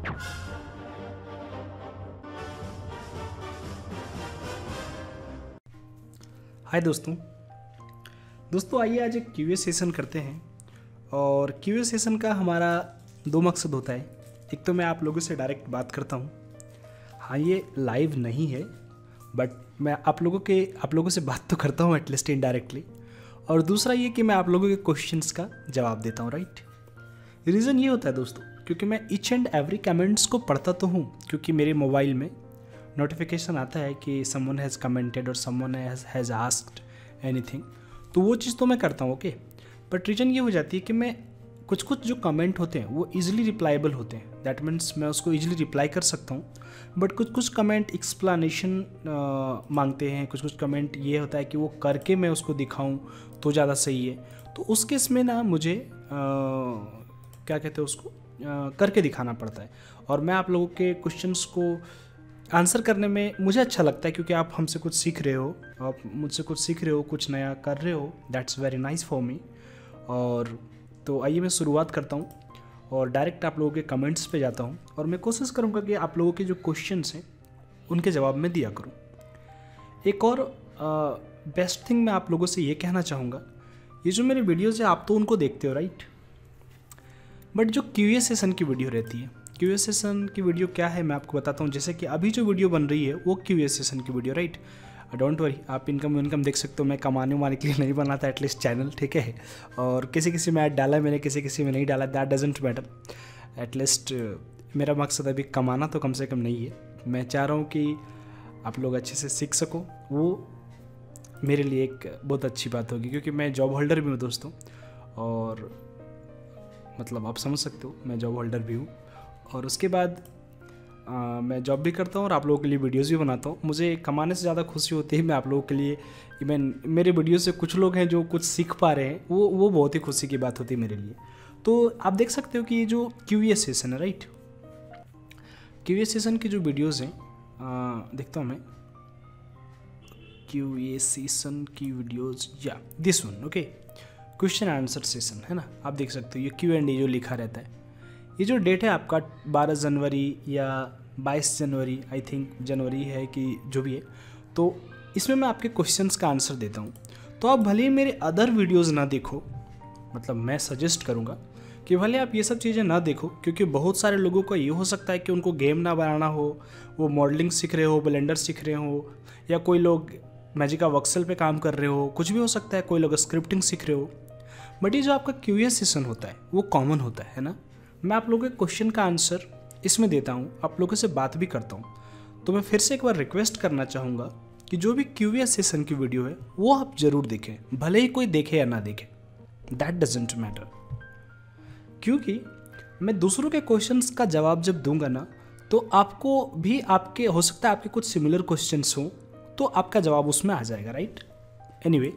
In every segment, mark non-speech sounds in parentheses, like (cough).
हाय दोस्तों। दोस्तों, आइए आज एक क्यू सेशन करते हैं। और क्यू सेशन का हमारा दो मकसद होता है। एक तो मैं आप लोगों से डायरेक्ट बात करता हूँ। हाँ ये लाइव नहीं है बट मैं आप लोगों के, आप लोगों से बात तो करता हूँ एटलीस्ट इनडायरेक्टली और दूसरा ये कि मैं आप लोगों के क्वेश्चंस का जवाब देता हूँ राइट रीज़न ये होता है दोस्तों क्योंकि मैं ईच एंड एवरी कमेंट्स को पढ़ता तो हूँ क्योंकि मेरे मोबाइल में नोटिफिकेशन आता है कि समवन हैज़ कमेंटेड और समवन हैज़ आस्क्ड एनीथिंग तो वो चीज़ तो मैं करता हूँ ओके बट रीज़न ये हो जाती है कि मैं कुछ कुछ जो कमेंट होते हैं वो इजीली रिप्लाइबल होते हैं। दैट मीन्स मैं उसको ईजिली रिप्लाई कर सकता हूँ। बट कुछ कुछ कमेंट एक्सप्लानेशन मांगते हैं कुछ कुछ कमेंट ये होता है कि वो करके मैं उसको दिखाऊँ तो ज़्यादा सही है। तो उस केस में ना मुझे आ, क्या कहते हैं उसको? करके दिखाना पड़ता है। और मैं आप लोगों के क्वेश्चंस को आंसर करने में मुझे अच्छा लगता है क्योंकि आप हमसे कुछ सीख रहे हो, आप मुझसे कुछ सीख रहे हो, कुछ नया कर रहे हो that's very nice for me और तो आइए मैं शुरुआत करता हूँ और डायरेक्ट आप लोगों के कमेंट्स पे जाता हूँ और मैं कोशिश करूँगा कि आप लोगों के जो क्वेश्चंस हैं, उनके जवाब में दिया करूँ। एक और बेस्ट थिंग मैं आप लोगों से ये कहना चाहूँगा, ये जो मेरे वीडियोज़ है, आप तो उनको देखते हो राइट बट जो क्यू सेशन की वीडियो रहती है। क्यू सेशन की वीडियो क्या है, मैं आपको बताता हूँ। जैसे कि अभी जो वीडियो बन रही है, वो क्यू सेशन की वीडियो राइट डोंट वरी आप इनकम इनकम देख सकते हो। मैं कमाने वाने के लिए नहीं बनाता एटलीस्ट चैनल ठीक है? और किसी किसी में ऐड डाला मैंने, किसी किसी में नहीं डाला दैट डजेंट मैटर एटलीस्ट मेरा मकसद अभी कमाना तो कम से कम नहीं है। मैं चाह रहा हूँ कि आप लोग अच्छे से सीख सको। वो मेरे लिए एक बहुत अच्छी बात होगी, क्योंकि मैं जॉब होल्डर भी हूँ दोस्तों। और मतलब आप समझ सकते हो मैं जॉब होल्डर भी हूँ। और उसके बाद आ, मैं जॉब भी करता हूँ और आप लोगों के लिए वीडियोस भी बनाता हूँ। मुझे कमाने से ज़्यादा खुशी होती है मैं आप लोगों के लिए इवन मेरे वीडियो से कुछ लोग हैं जो कुछ सीख पा रहे हैं वो वो बहुत ही खुशी की बात होती है मेरे लिए। तो आप देख सकते हो कि ये जो क्यू सेशन है राइट क्यू सेशन की जो वीडियोज़ हैं देखता हूँ मैं। क्यू सेशन की वीडियोज़ या this one okay question answer session, है ना? आप देख सकते हो, ये क्यू एंड ए जो लिखा रहता है। ये जो डेट है आपका 12 जनवरी या 22 जनवरी आई थिंक जनवरी है कि जो भी है तो इसमें मैं आपके क्वेश्चंस का आंसर देता हूँ। तो आप भले ही मेरे अदर वीडियोज़ ना देखो मतलब मैं सजेस्ट करूँगा कि भले आप ये सब चीज़ें ना देखो, क्योंकि बहुत सारे लोगों का ये हो सकता है कि उनको गेम ना बनाना हो, वो मॉडलिंग सीख रहे हो ब्लेंडर सीख रहे हो, या कोई लोग मैजिका वक्सल पे काम कर रहे हो, कुछ भी हो सकता है, कोई लोग स्क्रिप्टिंग सीख रहे हो। बट ये जो आपका क्यूएस सेशन होता है वो कॉमन होता है ना? मैं आप लोगों के क्वेश्चन का आंसर इसमें देता हूँ आप लोगों से बात भी करता हूँ। तो मैं फिर से एक बार रिक्वेस्ट करना चाहूँगा कि जो भी क्यू सेशन की वीडियो है वो आप ज़रूर देखें भले ही कोई देखे या ना देखे। दैट डजेंट मैटर क्योंकि मैं दूसरों के क्वेश्चंस का जवाब जब दूँगा ना तो आपको भी आपके हो सकता है आपके कुछ सिमिलर क्वेश्चंस हों तो आपका जवाब उसमें आ जाएगा राइट एनी anyway,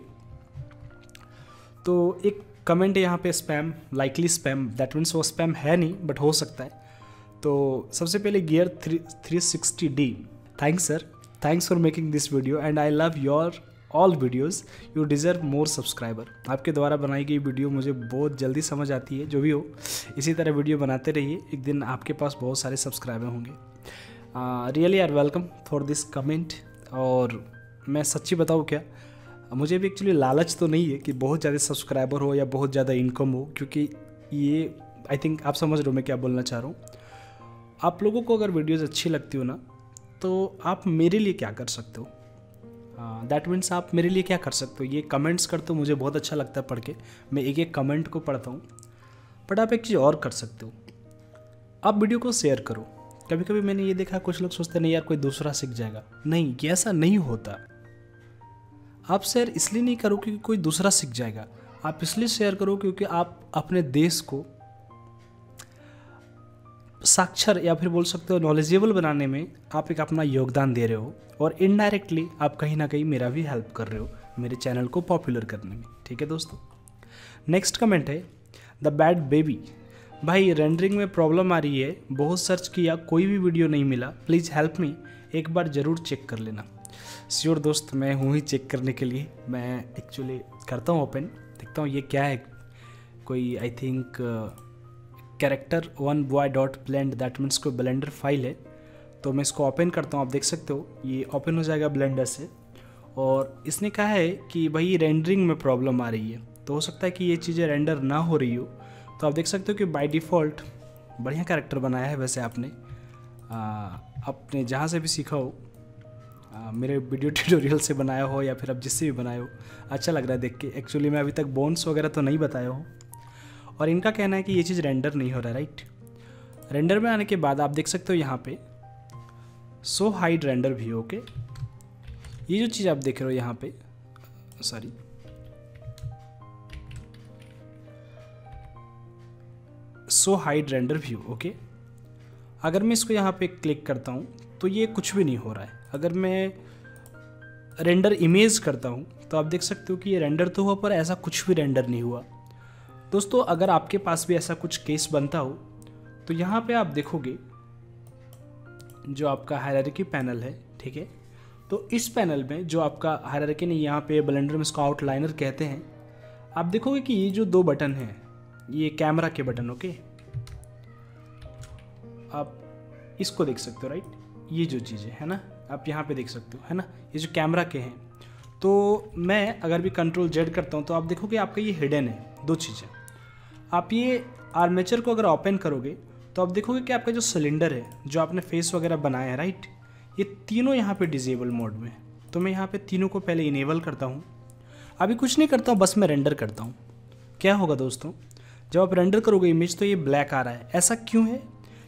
तो एक कमेंट यहाँ पे spam likely spam that means वो स्पैम है नहीं बट हो सकता है। तो सबसे पहले gear three three sixty D thanks sir thanks for making this video and I love your all videos you deserve more subscriber आपके द्वारा बनाई गई वीडियो मुझे बहुत जल्दी समझ आती है, जो भी हो। इसी तरह वीडियो बनाते रहिए। एक दिन आपके पास बहुत सारे सब्सक्राइबर होंगे। Really are welcome for this comment और मैं सच्ची बताऊँ क्या? मुझे भी एक्चुअली लालच तो नहीं है कि बहुत ज़्यादा सब्सक्राइबर हो या बहुत ज़्यादा इनकम हो क्योंकि ये आई थिंक आप समझ रहे हो मैं क्या बोलना चाह रहा हूँ। आप लोगों को अगर वीडियोज़ अच्छी लगती हो ना तो आप मेरे लिए क्या कर सकते हो? दैट uh, मीन्स आप मेरे लिए क्या कर सकते हो? ये कमेंट्स करते हो मुझे बहुत अच्छा लगता है पढ़ के। मैं एक एक कमेंट को पढ़ता हूँ बट आप एक चीज़ और कर सकते हो। आप वीडियो को शेयर करो। कभी कभी मैंने ये देखा कुछ लोग सोचते नहीं यार कोई दूसरा सीख जाएगा। नहीं ये ऐसा नहीं होता। आप शेयर इसलिए नहीं करो क्योंकि कोई दूसरा सीख जाएगा। आप इसलिए शेयर करो क्योंकि आप अपने देश को साक्षर या फिर बोल सकते हो नॉलेजेबल बनाने में आप एक अपना योगदान दे रहे हो और इनडायरेक्टली आप कहीं ना कहीं मेरा भी हेल्प कर रहे हो, मेरे चैनल को पॉपुलर करने में। ठीक है दोस्तों? नेक्स्ट कमेंट है द बैड बेबी भाई रेंडरिंग में प्रॉब्लम आ रही है, बहुत सर्च किया, कोई भी वीडियो नहीं मिला। प्लीज़ हेल्प मी एक बार ज़रूर चेक कर लेना। श्योर दोस्त मैं हूँ ही चेक करने के लिए। मैं एक्चुअली करता हूँ ओपन देखता हूँ ये क्या है। कोई I think character one boy dot blend that means कोई ब्लेंडर फ़ाइल है। तो मैं इसको ओपन करता हूँ आप देख सकते हो ये ओपन हो जाएगा ब्लेंडर से। और इसने कहा है कि भाई रेंडरिंग में प्रॉब्लम आ रही है। तो हो सकता है कि ये चीज़ें रेंडर ना हो रही हो। तो आप देख सकते हो कि बाय डिफ़ॉल्ट बढ़िया कैरेक्टर बनाया है वैसे आपने। आ, अपने जहाँ से भी सीखा हो मेरे वीडियो ट्यूटोरियल से बनाया हो या फिर आप जिससे भी बनाए हो अच्छा लग रहा है देख के। एक्चुअली मैं अभी तक बोन्स वगैरह तो नहीं बताया हूँ। और इनका कहना है कि ये चीज़ रेंडर नहीं हो रहा राइट रेंडर में आने के बाद आप देख सकते हो यहाँ पे सो हाइड रेंडर भी ओके ये जो चीज़ आप देख रहे हो यहाँ पे sorry so hide render view okay अगर मैं इसको यहाँ पे क्लिक करता हूँ तो ये कुछ भी नहीं हो रहा है। अगर मैं रेंडर इमेज करता हूँ तो आप देख सकते हो कि ये रेंडर तो हुआ, पर ऐसा कुछ भी रेंडर नहीं हुआ। दोस्तों, अगर आपके पास भी ऐसा कुछ केस बनता हो तो यहाँ पे आप देखोगे जो आपका हायरार्की पैनल है, ठीक है? तो इस पैनल में जो आपका हायरार्की नहीं, यहाँ पे ब्लेंडर में इसको आउटलाइनर कहते हैं, आप देखोगे कि ये जो दो बटन हैं, ये कैमरा के बटन ओके आप इसको देख सकते हो राइट ये जो चीज़ें है ना? आप यहाँ पे देख सकते हो, है ना? ये जो कैमरा के हैं। तो मैं अगर भी कंट्रोल जेड करता हूँ तो आप देखोगे आपका ये हिडन है, दो चीज़ें। आप ये आर्मेचर को अगर ओपन करोगे तो आप देखोगे कि आपका जो सिलेंडर है, जो आपने फेस वगैरह बनाया है राइट ये तीनों यहाँ पे डिजेबल मोड में तो मैं यहाँ पे तीनों को पहले इनेबल करता हूँ। अभी कुछ नहीं करता हूँ, बस मैं रेंडर करता हूँ। क्या होगा दोस्तों? जब आप रेंडर करोगे इमेज तो ये ब्लैक आ रहा है। ऐसा क्यों है?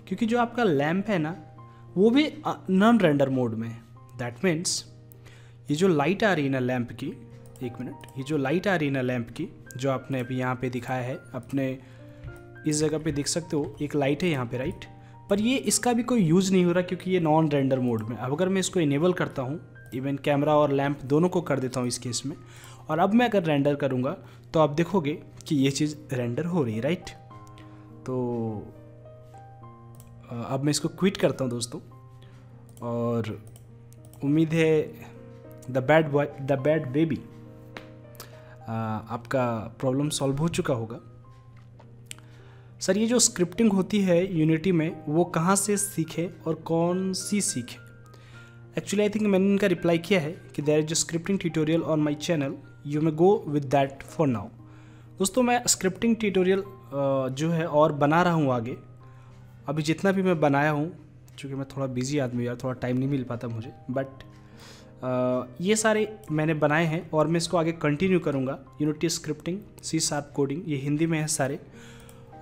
क्योंकि जो आपका लैम्प है ना वो भी नॉन रेंडर मोड में. दैट मीन्स ये जो लाइट आ रही है ना लैम्प की, एक मिनट ये जो लाइट आ रही है ना लैम्प की, जो आपने अभी यहाँ पे दिखाया है, अपने इस जगह पे देख सकते हो, एक लाइट है यहाँ पे राइट पर ये, इसका भी कोई यूज़ नहीं हो रहा क्योंकि ये नॉन रेंडर मोड में. अब अगर मैं इसको इनेबल करता हूँ इवन कैमरा और लैम्प दोनों को कर देता हूँ इस केस में, और अब मैं अगर रेंडर करूँगा तो आप देखोगे कि ये चीज़ रेंडर हो रही है राइट तो अब मैं इसको क्विट करता हूँ दोस्तों। और उम्मीद है the bad boy the bad baby आपका प्रॉब्लम सॉल्व हो चुका होगा। सर, ये जो स्क्रिप्टिंग होती है यूनिटी में, वो कहाँ से सीखे और कौन सी सीखे? एक्चुअली आई थिंक मैंने इनका रिप्लाई किया है कि there is scripting tutorial on my channel you may go with that for now दोस्तों, मैं स्क्रिप्टिंग ट्यूटोरियल जो है और बना रहा हूँ आगे। अभी जितना भी मैं बनाया हूँ, चूँकि मैं थोड़ा बिज़ी आदमी यार, थोड़ा टाइम नहीं मिल पाता मुझे बट ये सारे मैंने बनाए हैं और मैं इसको आगे कंटिन्यू करूँगा। Unity scripting C sharp coding ये हिंदी में है सारे।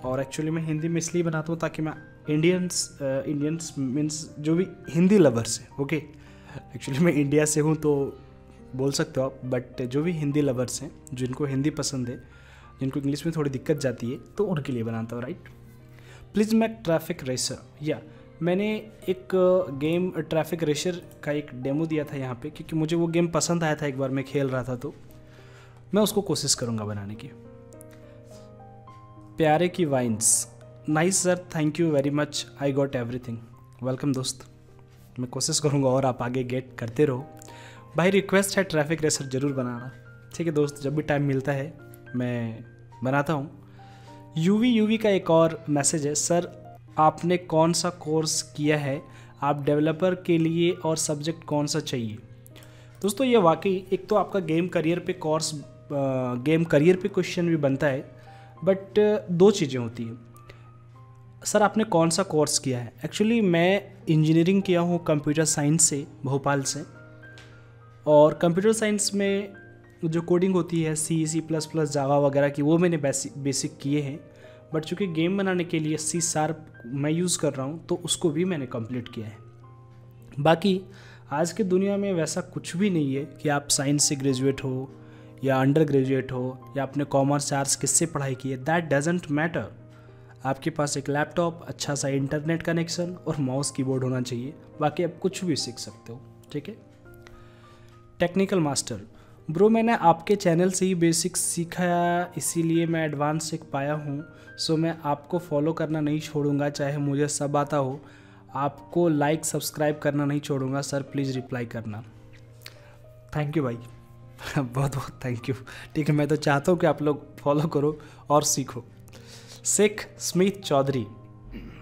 और एक्चुअली मैं हिंदी में इसलिए बनाता हूँ ताकि मैं इंडियंस इंडियंस मीन्स जो भी हिंदी लवर्स हैं ओके एक्चुअली मैं इंडिया से हूँ तो बोल सकते हो आप बट जो भी हिंदी लवर्स हैं, जिनको हिंदी पसंद है, जिनको इंग्लिश में थोड़ी दिक्कत जाती है तो उनके लिए बनाता हूँ right please make traffic racer या, मैंने एक गेम ट्रैफ़िक रेसर का एक डेमो दिया था यहाँ पे, क्योंकि मुझे वो गेम पसंद आया था एक बार मैं खेल रहा था तो। मैं उसको कोशिश करूँगा बनाने की। प्यारे की vines nice sir thank you very much I got everything welcome दोस्त। मैं कोशिश करूँगा और आप आगे गेट करते रहो। भाई रिक्वेस्ट है ट्रैफ़िक रेसर ज़रूर बनाना। ठीक है दोस्त, जब भी टाइम मिलता है, मैं बनाता हूँ। यूवी यूवी का एक और मैसेज है, सर, आपने कौन सा कोर्स किया है? आप डेवलपर के लिए और सब्जेक्ट कौन सा चाहिए? दोस्तों, ये वाकई एक तो आपका गेम करियर पे कोर्स गेम करियर पे क्वेश्चन भी बनता है, बट दो चीज़ें होती हैं। सर, आपने कौन सा कोर्स किया है? एक्चुअली मैं इंजीनियरिंग किया हूँ कंप्यूटर साइंस से, भोपाल से, और कंप्यूटर साइंस में जो कोडिंग होती है सी सी प्लस प्लस जावा वगैरह की, वो मैंने बेसिक किए हैं। बट चूँकि गेम बनाने के लिए सी शार्प मैं यूज़ कर रहा हूँ तो उसको भी मैंने कंप्लीट किया है। बाकी, आज की दुनिया में वैसा कुछ भी नहीं है कि आप साइंस से ग्रेजुएट हो, या अंडर ग्रेजुएट हो, या आपने कॉमर्स आर्ट्स किससे पढ़ाई की है। दैट डजेंट मैटर आपके पास एक लैपटॉप अच्छा सा इंटरनेट कनेक्शन और माउस कीबोर्ड होना चाहिए। बाकी आप कुछ भी सीख सकते हो, ठीक है? टेक्निकल मास्टर ब्रो, मैंने आपके चैनल से ही बेसिक्स सीखा, इसीलिए मैं एडवांस सीख पाया हूँ। सो मैं आपको फॉलो करना नहीं छोड़ूँगा, चाहे मुझे सब आता हो। आपको लाइक सब्सक्राइब करना नहीं छोड़ूँगा सर प्लीज़ रिप्लाई करना। थैंक यू भाई। (laughs) बहुत बहुत थैंक यू ठीक है, मैं तो चाहता हूँ कि आप लोग फॉलो करो और सीखो। Sikh Smith Chaudhary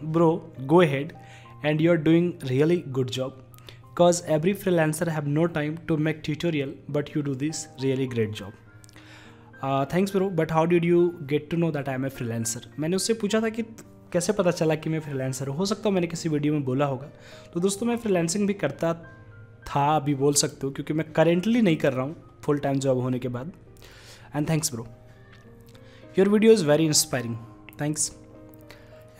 bro go go and you are doing really good job. Cause every freelancer have no time to make tutorial, but you do this really great job. Thanks bro but how did you get to know that I am a freelancer मैंने उससे पूछा था कि कैसे पता चला कि मैं फ्रीलांसर हो? सकता हूँ मैंने किसी वीडियो में बोला होगा। तो दोस्तों मैं फ्रीलांसिंग भी करता था अभी बोल सकते हो क्योंकि मैं करेंटली नहीं कर रहा हूँ फुल टाइम जॉब होने के बाद। And thanks bro your video is very inspiring thanks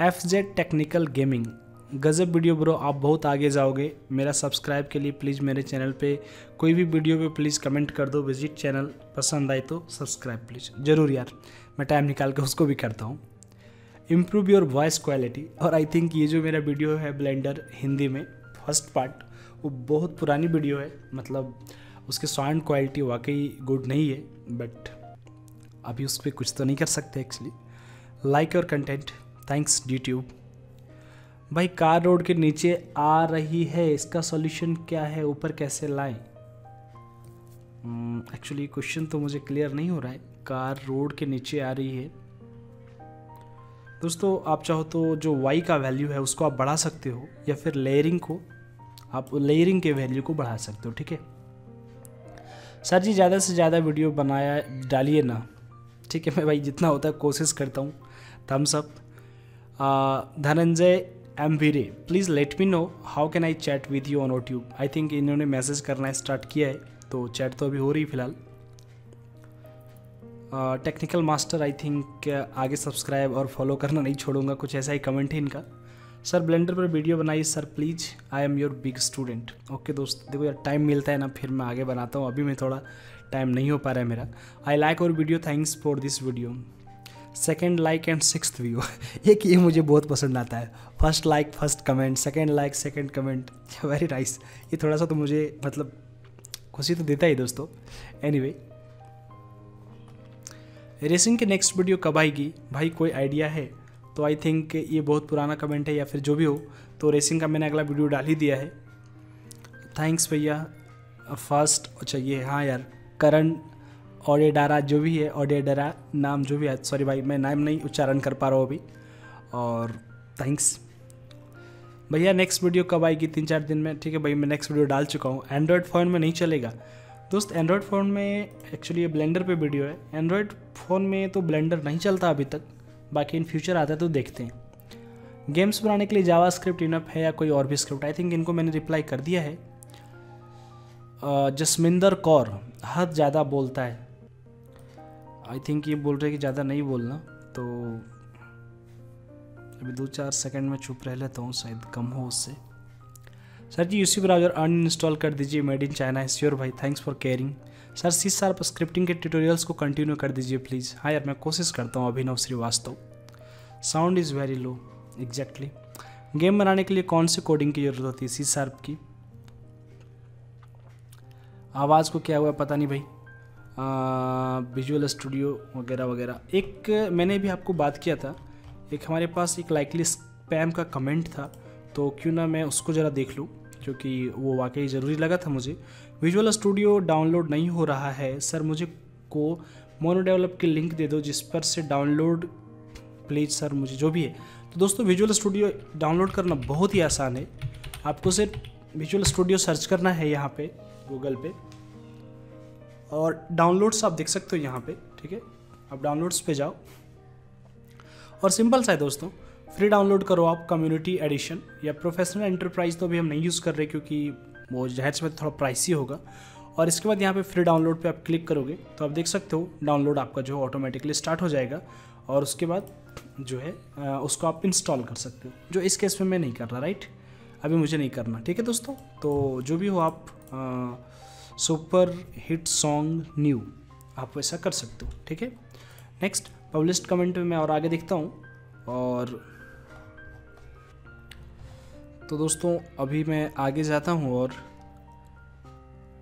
F Z technical gaming गज़ब वीडियो ब्रो, आप बहुत आगे जाओगे। मेरा सब्सक्राइब के लिए प्लीज़ मेरे चैनल पे कोई भी वीडियो पे प्लीज़ कमेंट कर दो, विज़िट चैनल पसंद आए तो सब्सक्राइब प्लीज़। ज़रूर यार, मैं टाइम निकाल के उसको भी करता हूँ। इम्प्रूव योर वॉइस क्वालिटी और आई थिंक ये जो मेरा वीडियो है ब्लेंडर हिंदी में फ़र्स्ट पार्ट वो बहुत पुरानी वीडियो है। मतलब उसकी साउंड क्वालिटी वाकई गुड नहीं है बट अभी उस पर कुछ तो नहीं कर सकते actually like your content thanks YouTube भाई, कार रोड के नीचे आ रही है, इसका सॉल्यूशन क्या है? ऊपर कैसे लाएँ? एक्चुअली क्वेश्चन तो मुझे क्लियर नहीं हो रहा है। कार रोड के नीचे आ रही है। दोस्तों, आप चाहो तो जो वाई का वैल्यू है, उसको आप बढ़ा सकते हो, या फिर लेयरिंग को, आप लेयरिंग के वैल्यू को बढ़ा सकते हो, ठीक है? सर जी, ज़्यादा से ज़्यादा वीडियो बनाया, डालिए ना। ठीक है, मैं भाई, जितना होता है, कोशिश करता हूँ। Thumbs up Dhananjay M Veere please let me know how can I chat with you on YouTube I think इन्होंने मैसेज करना स्टार्ट किया है तो चैट तो अभी हो रही फ़िलहाल। टेक्निकल मास्टर आई थिंक आगे सब्सक्राइब और फॉलो करना नहीं छोड़ूँगा, कुछ ऐसा ही कमेंट है इनका। सर ब्लेंडर पर वीडियो बनाइए sir please I am your big student okay दोस्त, देखो यार टाइम मिलता है ना, फिर मैं आगे बनाता हूँ। अभी मैं थोड़ा टाइम नहीं हो पा रहा है मेरा। आई लाइक और video thanks for this video second like and six view एक ये मुझे बहुत पसंद आता है। First like first comment second like second comment very nice ये थोड़ा सा तो मुझे मतलब खुशी तो देता ही दोस्तों। एनी anyway, रेसिंग के नेक्स्ट वीडियो कब आएगी? भाई कोई आइडिया है? तो आई थिंक ये बहुत पुराना कमेंट है या फिर जो भी हो तो रेसिंग का मैंने अगला वीडियो डाल ही दिया है। थैंक्स भैया। फ़र्स्ट अच्छा ये हाँ यार करण ऑडेडारा जो भी है, ऑडेडारा नाम जो भी है सॉरी भाई, मैं नाम नहीं उच्चारण कर पा रहा हूँ अभी। और थैंक्स भैया नेक्स्ट वीडियो कब आएगी? तीन चार दिन में। ठीक है भाई, मैं नेक्स्ट वीडियो डाल चुका हूँ। एंड्रॉयड फ़ोन में नहीं चलेगा। दोस्त एंड्रॉयड फ़ोन में एक्चुअली ये ब्लेंडर पे वीडियो है। एंड्रॉयड फ़ोन में तो ब्लेंडर नहीं चलता अभी तक। बाकी इन फ्यूचर आता है तो देखते हैं। गेम्स बनाने के लिए जावा स्क्रिप्ट इनफ है या कोई और भी स्क्रिप्ट आई थिंक इनको मैंने रिप्लाई कर दिया है। जसमिंदर कौर, हद ज़्यादा बोलता है। आई थिंक ये बोल रहे कि ज़्यादा नहीं बोलना तो अभी दो चार सेकंड में चुप रह लेता हूँ, शायद कम हो उससे। Sir ji UC browser uninstall कर दीजिए मेड इन चाइना श्योर भाई। Thanks for caring sir C sharp scripting के ट्यूटोरियल्स को कंटिन्यू कर दीजिए प्लीज़ हाँ यार, मैं कोशिश करता हूँ, Abhinav Srivastava. Sound is very low exactly game बनाने के लिए कौन सी कोडिंग की ज़रूरत होती है सी सार्प की? आवाज़ को क्या हुआ पता नहीं, भाई। विजुअल स्टूडियो वगैरह वगैरह। एक, मैंने भी आपको बात किया था, एक हमारे पास एक लाइकली स्पैम का कमेंट था तो क्यों ना मैं उसको ज़रा देख लूँ, क्योंकि वो वाकई ज़रूरी लगा था मुझे। विजुअल स्टूडियो डाउनलोड नहीं हो रहा है, सर मुझे को मोनो डेवलप की लिंक दे दो, जिस पर से डाउनलोड प्लीज़ सर मुझे जो भी है। तो दोस्तों विजुअल स्टूडियो डाउनलोड करना बहुत ही आसान है। आपको सिर्फ़ विजुअल स्टूडियो सर्च करना है यहाँ पे गूगल पे। और डाउनलोड्स आप देख सकते हो यहाँ पे, ठीक है? आप डाउनलोड्स पे जाओ। और सिंपल सा है दोस्तों फ्री डाउनलोड करो आप कम्युनिटी एडिशन या प्रोफेशनल एंटरप्राइज तो अभी हम नहीं यूज़ कर रहे क्योंकि वो जहर से थोड़ा प्राइसी होगा। और इसके बाद यहाँ पे फ्री डाउनलोड पे आप क्लिक करोगे तो आप देख सकते हो डाउनलोड आपका जो है ऑटोमेटिकली स्टार्ट हो जाएगा। और उसके बाद जो है उसको आप इंस्टॉल कर सकते हो, जो इस केस में मैं नहीं कर रहा राइट अभी मुझे नहीं करना, ठीक है दोस्तों? तो जो भी हो आप सुपर हिट सॉन्ग न्यू। आप वैसा कर सकते हो, ठीक है? नेक्स्ट पब्लिश्ड कमेंट में मैं और आगे देखता हूँ। और तो दोस्तों, अभी मैं आगे जाता हूँ और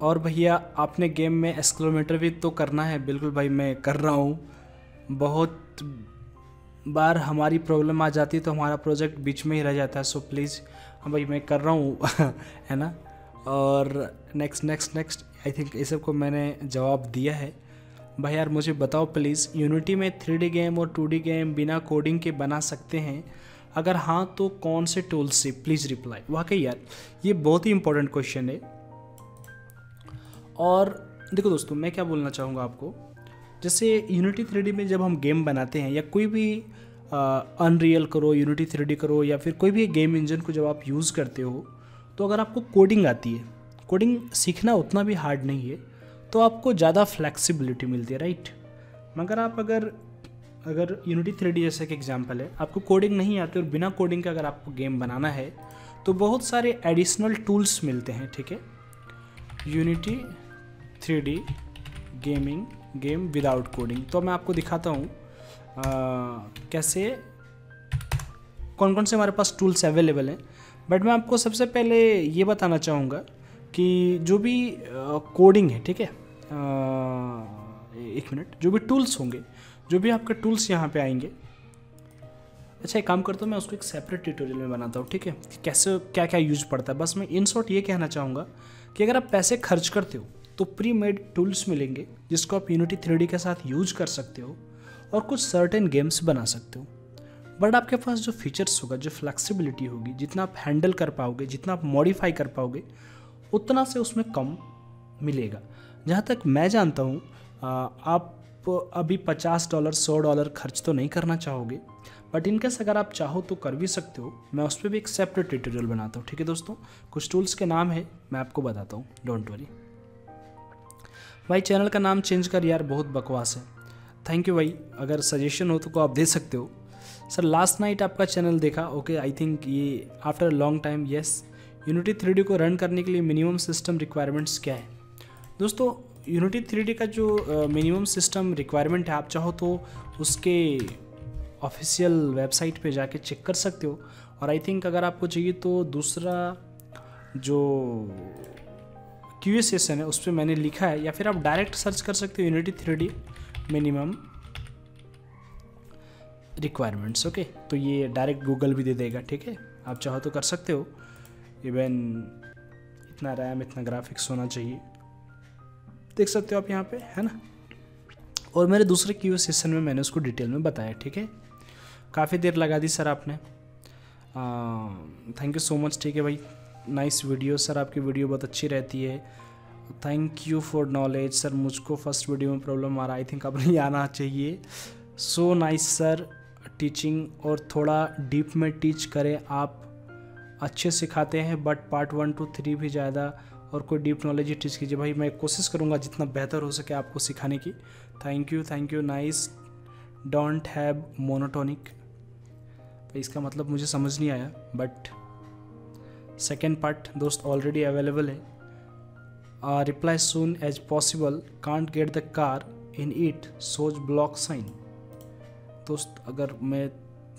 और भैया, आपने गेम में एक्सक्लोमीटर भी तो करना है। बिल्कुल भाई, मैं कर रहा हूँ। बहुत बार हमारी प्रॉब्लम आ जाती है तो हमारा प्रोजेक्ट बीच में ही रह जाता है। सो प्लीज़ हाँ भाई, मैं कर रहा हूँ, (laughs) है ना? और next next next I think ये सबको मैंने जवाब दिया है। भाई यार, मुझे बताओ प्लीज़ यूनिटी में थ्री गेम और टू गेम बिना कोडिंग के बना सकते हैं? अगर हाँ तो कौन से टूल्स से? प्लीज़ रिप्लाई वाकई यार, ये बहुत ही इंपॉर्टेंट क्वेश्चन है। और देखो दोस्तों, मैं क्या बोलना चाहूँगा आपको? जैसे यूनिटी थ्री में जब हम गेम बनाते हैं, या कोई भी अनरियल करो यूनिटी थ्री करो, या फिर कोई भी गेम इंजन को जब आप यूज़ करते हो तो अगर आपको कोडिंग आती है कोडिंग सीखना उतना भी हार्ड नहीं है तो आपको ज़्यादा फ्लैक्सिबिलिटी मिलती है राइट मगर आप अगर अगर यूनिटी थ्री जैसे एक एग्ज़ाम्पल है, आपको कोडिंग नहीं आती और बिना कोडिंग के अगर आपको गेम बनाना है तो बहुत सारे एडिशनल टूल्स मिलते हैं, ठीक है? Unity three D gaming game without coding तो मैं आपको दिखाता हूँ कैसे कौन कौन से हमारे पास टूल्स अवेलेबल हैं। बट मैं आपको सबसे पहले ये बताना चाहूँगा कि जो भी कोडिंग है, ठीक है? एक मिनट। जो भी टूल्स होंगे, जो भी आपके टूल्स यहाँ पे आएँगे। अच्छा एक काम करता हूँ, मैं उसको एक सेपरेट ट्यूटोरियल में बनाता हूँ, ठीक है? कैसे क्या क्या यूज़ पड़ता है। बस मैं इन शॉर्ट ये कहना चाहूँगा कि अगर आप पैसे खर्च करते हो तो प्री मेड टूल्स मिलेंगे, जिसको आप यूनिटी थ्री के साथ यूज़ कर सकते हो और कुछ सर्टेन गेम्स बना सकते हो। बट आपके पास जो फीचर्स होगा, जो फ्लेक्सिबिलिटी होगी, जितना आप हैंडल कर पाओगे, जितना आप मॉडिफाई कर पाओगे, उतना से उसमें कम मिलेगा। जहाँ तक मैं जानता हूँ आप अभी पचास डॉलर सौ डॉलर खर्च तो नहीं करना चाहोगे बट इनकेस अगर आप चाहो तो कर भी सकते हो। मैं उस पर भी एक सेपरेट ट्यूटोरियल बनाता हूँ, ठीक है दोस्तों? कुछ टूल्स के नाम है, मैं आपको बताता हूँ डोंट वरी भाई चैनल का नाम चेंज कर यार, बहुत बकवास है। थैंक यू भाई, अगर सजेशन हो तो को आप दे सकते हो। सर लास्ट नाइट आपका चैनल देखा? ओके आई थिंक ये after long time yes Unity three को रन करने के लिए मिनिमम सिस्टम रिक्वायरमेंट्स क्या है? दोस्तों यूनिटी थ्री का जो मिनिमम सिस्टम रिक्वायरमेंट है, आप चाहो तो उसके ऑफिशियल वेबसाइट पे जाके चेक कर सकते हो। और आई थिंक अगर आपको चाहिए तो दूसरा जो क्यू सेशन है उस पर मैंने लिखा है, या फिर आप डायरेक्ट सर्च कर सकते हो Unity three minimum requirements okay तो ये डायरेक्ट गूगल भी दे देगा, ठीक है? आप चाहो तो कर सकते हो। इवन इतना रैम इतना ग्राफिक्स होना चाहिए। देख सकते हो आप यहाँ पे, है ना? और मेरे दूसरे क्यू सेशन में मैंने उसको डिटेल में बताया, ठीक है? काफ़ी देर लगा दी सर आपने। थैंक यू सो मच ठीक है भाई? नाइस वीडियो सर आपकी वीडियो बहुत अच्छी रहती है। Thank you for knowledge sir मुझको फ़र्स्ट वीडियो में प्रॉब्लम आ रहा आई थिंक अब आना चाहिए। So nice sir. टीचिंग और थोड़ा डीप में टीच करें। आप अच्छे सिखाते हैं but part one two three भी ज़्यादा और कोई डीप नॉलेज ही टीच कीजिए। भाई, मैं कोशिश करूँगा जितना बेहतर हो सके आपको सिखाने की। Thank you thank you nice don't have monotonic इसका मतलब मुझे समझ नहीं आया बट सेकेंड पार्ट दोस्त ऑलरेडी अवेलेबल है। Reply soon as possible can't get the car in it shows block sign दोस्त, अगर मैं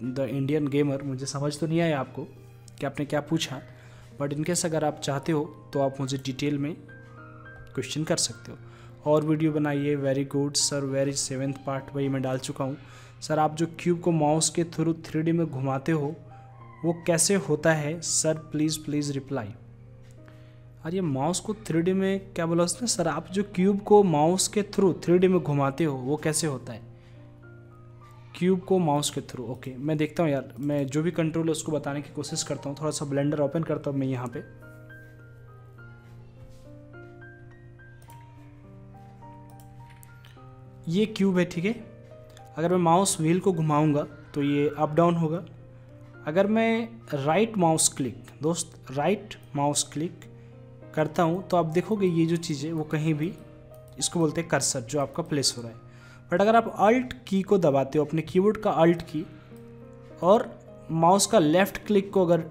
द इंडियन गेमर, मुझे समझ तो नहीं आया आपको कि आपने क्या पूछा बट इनकेस अगर आप चाहते हो तो आप मुझे डिटेल में क्वेश्चन कर सकते हो। और वीडियो बनाइए very good sir very seventh part वही मैं डाल चुका हूँ। सर आप जो क्यूब को माउस के थ्रू थ्री में घुमाते हो, वो कैसे होता है? सर प्लीज़ प्लीज़ रिप्लाई अरे ये माउस को थ्री में क्या बोला उसने? सर आप जो क्यूब को माउस के थ्रू थ्री में घुमाते हो, वो कैसे होता है? क्यूब को माउस के थ्रू ओके मैं देखता हूँ यार, मैं जो भी कंट्रोल है उसको बताने की कोशिश करता हूँ, थोड़ा सा ब्लेंडर ओपन करता हूँ मैं यहाँ पे। ये क्यूब है, ठीक है? अगर मैं माउस व्हील को घुमाऊँगा तो ये अप डाउन होगा। अगर मैं राइट माउस क्लिक दोस्त राइट माउस क्लिक करता हूँ तो आप देखोगे ये जो चीज़ है, वो कहीं भी, इसको बोलते हैं कर्सर जो आपका प्लेस हो रहा है। बट अगर आप अल्ट की को दबाते हो, अपने कीबोर्ड का अल्ट की और माउस का लेफ़्ट क्लिक को अगर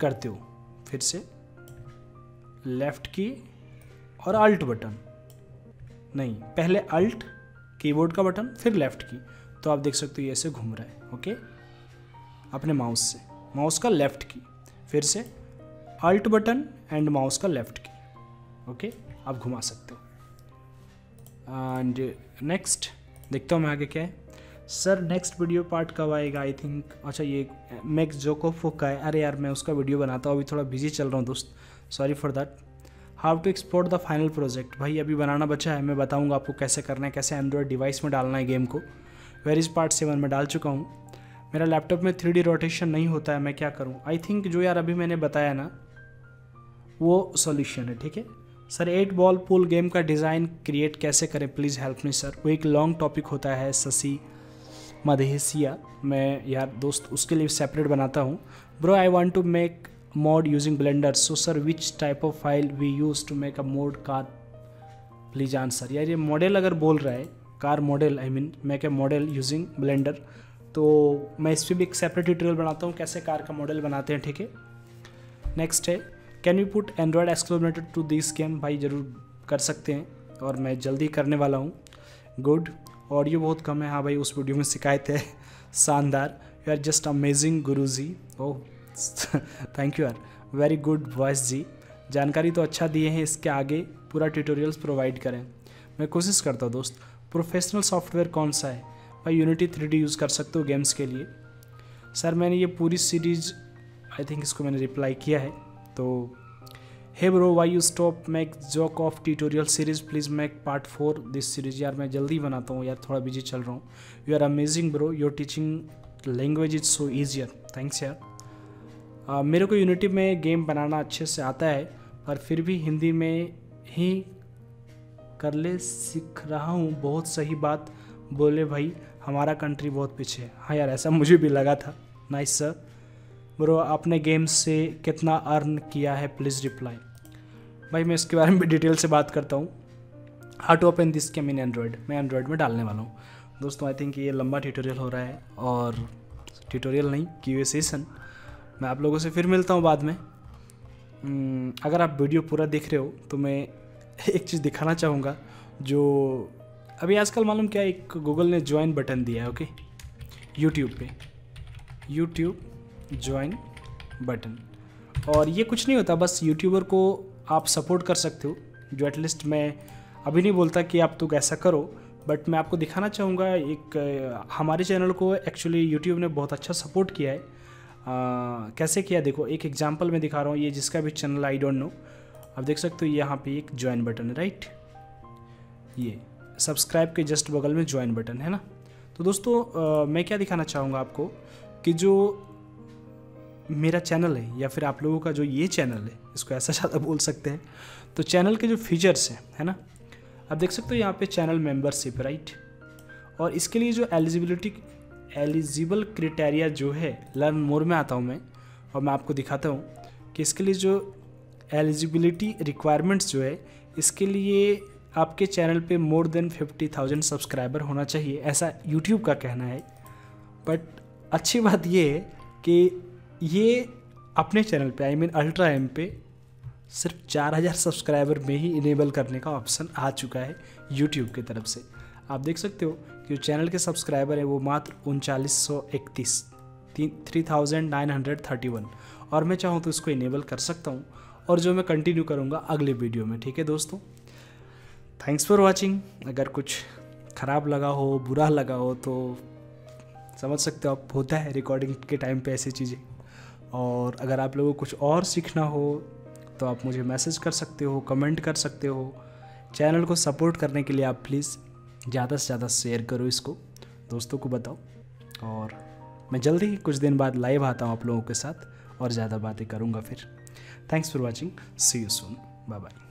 करते हो, फिर से लेफ़्ट की और अल्ट बटन नहीं, पहले अल्ट कीबोर्ड का बटन फिर लेफ़्ट की तो आप देख सकते हो ये ऐसे घूम रहा है ओके अपने माउस से। माउस का लेफ़्ट की फिर से अल्ट बटन एंड माउस का लेफ़्ट की ओके आप घुमा सकते हो। एंड नेक्स्ट देखता हूँ मैं आगे क्या है। सर नेक्स्ट वीडियो पार्ट कब आएगा आई थिंक अच्छा ये मैक्स जोकोफो का है। अरे यार, मैं उसका वीडियो बनाता हूँ, अभी थोड़ा बिज़ी चल रहा हूँ दोस्त। Sorry for that how to export the final project भाई, अभी बनाना बचा है, मैं बताऊँगा आपको कैसे करना है, कैसे एंड्रॉयड डिवाइस में डालना है गेम को। वेरिज पार्ट सेवन में डाल चुका हूँ। मेरा लैपटॉप में थ्री रोटेशन नहीं होता है, मैं क्या करूँ? आई थिंक जो यार अभी मैंने बताया ना, वो सॉल्यूशन है, ठीक है? Sir eight ball pool game का डिज़ाइन क्रिएट कैसे करें? प्लीज़ हेल्प मी सर वो एक लॉन्ग टॉपिक होता है, ससी मधेसिया। मैं यार दोस्त, उसके लिए सेपरेट बनाता हूँ। Bro I want to make mod using blender so sir which type of file we use to make a mod car please answer यार, ये मॉडल अगर बोल रहा है car model I mean make a model using blender तो मैं इस पर भी एक सेपरेट ट्यूटोरियल बनाता हूँ, कैसे कार का मॉडल बनाते हैं, ठीक है? नेक्स्ट है can you put Android accelerometer to this game? भाई, ज़रूर कर सकते हैं, और मैं जल्दी करने वाला हूँ। गुड। ऑडियो बहुत कम है। हाँ भाई, उस वीडियो में शिकायत है। (laughs) शानदार। You are just amazing guru ji oh (laughs) thank you यार। वेरी गुड वॉइस जी। जानकारी तो अच्छा दिए हैं, इसके आगे पूरा ट्यूटोरियल्स प्रोवाइड करें। मैं कोशिश करता हूँ, दोस्त। प्रोफेशनल सॉफ्टवेयर कौन सा है? भाई यूनिटी थ्री यूज़ कर सकते हो गेम्स के लिए। सर मैंने ये पूरी सीरीज़ आई थिंक इसको मैंने रिप्लाई किया है। तो hey bro why you stop make jock of tutorial series please make part four this series यार मैं जल्दी बनाता हूँ यार, थोड़ा बिज़ी चल रहा हूँ। You are amazing bro your teaching language is so easier thanks यार। मेरे को यूनिटी में गेम बनाना अच्छे से आता है, पर फिर भी हिंदी में ही कर ले सीख रहा हूँ। बहुत सही बात बोले भाई। हमारा कंट्री बहुत पीछे है। हाँ यार, ऐसा मुझे भी लगा था। नाइस सर ब्रो आपने गेम से कितना अर्न किया है? प्लीज़ रिप्लाई भाई मैं इसके बारे में डिटेल से बात करता हूँ। How to open this game in Android मैं एंड्रॉयड में डालने वाला हूँ। दोस्तों आई थिंक ये लंबा ट्यूटोरियल हो रहा है और ट्यूटोरियल नहीं क्यू सेशन मैं आप लोगों से फिर मिलता हूँ बाद में। हम्म, अगर आप वीडियो पूरा देख रहे हो तो मैं (laughs) एक चीज़ दिखाना चाहूँगा जो अभी आजकल मालूम क्या एक गूगल ने ज्वाइन बटन दिया है ओके यूट्यूब पे। यूट्यूब ज्वाइन बटन और ये कुछ नहीं होता बस यूट्यूबर को आप सपोर्ट कर सकते हो जो एटलीस्ट मैं अभी नहीं बोलता कि आप तो ऐसा करो बट मैं आपको दिखाना चाहूँगा एक हमारे चैनल को एक्चुअली यूट्यूब ने बहुत अच्छा सपोर्ट किया है। आ, कैसे किया? देखो एक एग्जांपल मैं दिखा रहा हूँ ये जिसका भी चैनल आई डोंट नो आप देख सकते हो यहाँ पे एक ज्वाइन बटन है राइट ये सब्सक्राइब के जस्ट बगल में ज्वाइन बटन है ना? तो दोस्तों आ, मैं क्या दिखाना चाहूँगा आपको कि जो मेरा चैनल है या फिर आप लोगों का जो ये चैनल है, इसको ऐसा ज़्यादा बोल सकते हैं तो चैनल के जो फीचर्स हैं, है ना? आप देख सकते हो यहाँ पे चैनल मेंबरशिप राइट और इसके लिए जो एलिजिबिलिटी एलिजिबल क्रिटेरिया जो है लर्न मोर में आता हूँ मैं, और मैं आपको दिखाता हूँ कि इसके लिए जो एलिजिबिलिटी रिक्वायरमेंट्स जो है, इसके लिए आपके चैनल पे more than fifty thousand subscriber होना चाहिए, ऐसा यूट्यूब का कहना है। बट अच्छी बात ये है कि ये अपने चैनल पे आई मीन अल्ट्रा एम पे सिर्फ़ चार हज़ार सब्सक्राइबर में ही इनेबल करने का ऑप्शन आ चुका है यूट्यूब की तरफ़ से। आप देख सकते हो कि जो चैनल के सब्सक्राइबर है वो मात्र उनचालीस सौ इकतीस three thousand nine hundred thirty one और मैं चाहूँ तो इसको इनेबल कर सकता हूँ और जो मैं कंटिन्यू करूँगा अगले वीडियो में, ठीक है दोस्तों? थैंक्स फॉर वॉचिंग अगर कुछ ख़राब लगा हो, बुरा लगा हो तो समझ सकते हो आप, होता है रिकॉर्डिंग के टाइम पे ऐसी चीज़ें। और अगर आप लोगों को कुछ और सीखना हो तो आप मुझे मैसेज कर सकते हो, कमेंट कर सकते हो। चैनल को सपोर्ट करने के लिए आप प्लीज़ ज़्यादा से ज़्यादा शेयर करो इसको, दोस्तों को बताओ। और मैं जल्दी ही कुछ दिन बाद लाइव आता हूँ आप लोगों के साथ और ज़्यादा बातें करूँगा फिर। Thanks for watching see you soon bye bye